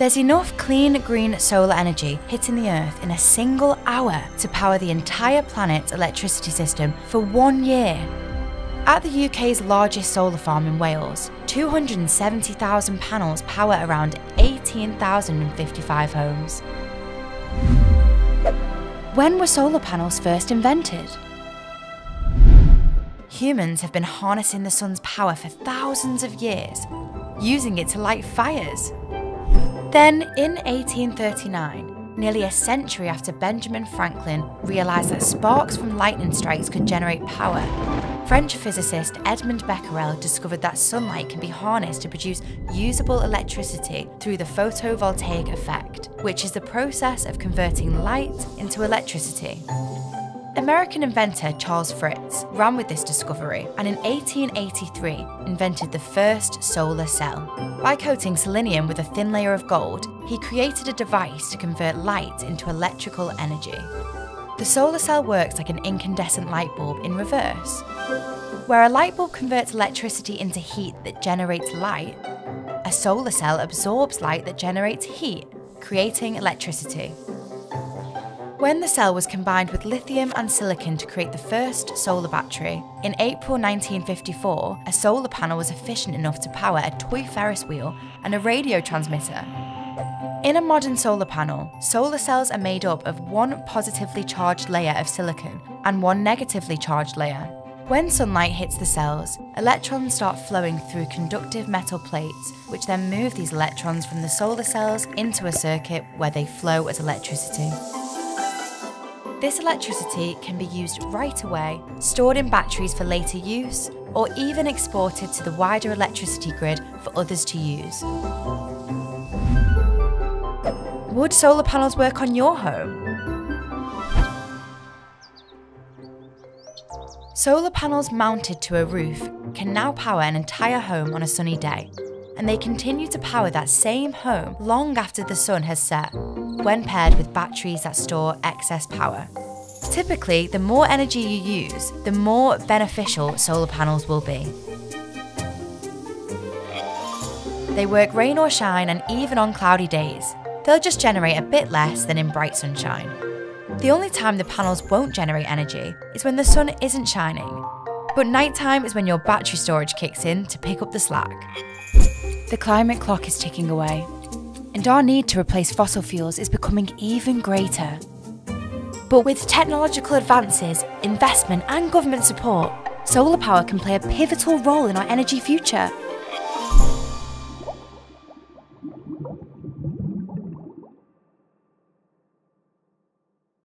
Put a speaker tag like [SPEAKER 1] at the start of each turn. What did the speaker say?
[SPEAKER 1] There's enough clean green solar energy hitting the Earth in a single hour to power the entire planet's electricity system for one year. At the UK's largest solar farm in Wales, 270,000 panels power around 18,055 homes. When were solar panels first invented? Humans have been harnessing the sun's power for thousands of years, using it to light fires. Then, in 1839, nearly a century after Benjamin Franklin realised that sparks from lightning strikes could generate power, French physicist Edmond Becquerel discovered that sunlight can be harnessed to produce usable electricity through the photovoltaic effect, which is the process of converting light into electricity. American inventor Charles Fritts ran with this discovery and in 1883 invented the first solar cell. By coating selenium with a thin layer of gold, he created a device to convert light into electrical energy. The solar cell works like an incandescent light bulb in reverse. Where a light bulb converts electricity into heat that generates light, a solar cell absorbs light that generates heat, creating electricity. When the cell was combined with lithium and silicon to create the first solar battery, in April 1954, a solar panel was efficient enough to power a toy Ferris wheel and a radio transmitter. In a modern solar panel, solar cells are made up of one positively charged layer of silicon and one negatively charged layer. When sunlight hits the cells, electrons start flowing through conductive metal plates, which then move these electrons from the solar cells into a circuit where they flow as electricity. This electricity can be used right away, stored in batteries for later use, or even exported to the wider electricity grid for others to use. Would solar panels work on your home? Solar panels mounted to a roof can now power an entire home on a sunny day, and they continue to power that same home long after the sun has set when paired with batteries that store excess power. Typically, the more energy you use, the more beneficial solar panels will be. They work rain or shine and even on cloudy days. They'll just generate a bit less than in bright sunshine. The only time the panels won't generate energy is when the sun isn't shining. But nighttime is when your battery storage kicks in to pick up the slack. The climate clock is ticking away, and our need to replace fossil fuels is becoming even greater. But with technological advances, investment, and government support, solar power can play a pivotal role in our energy future.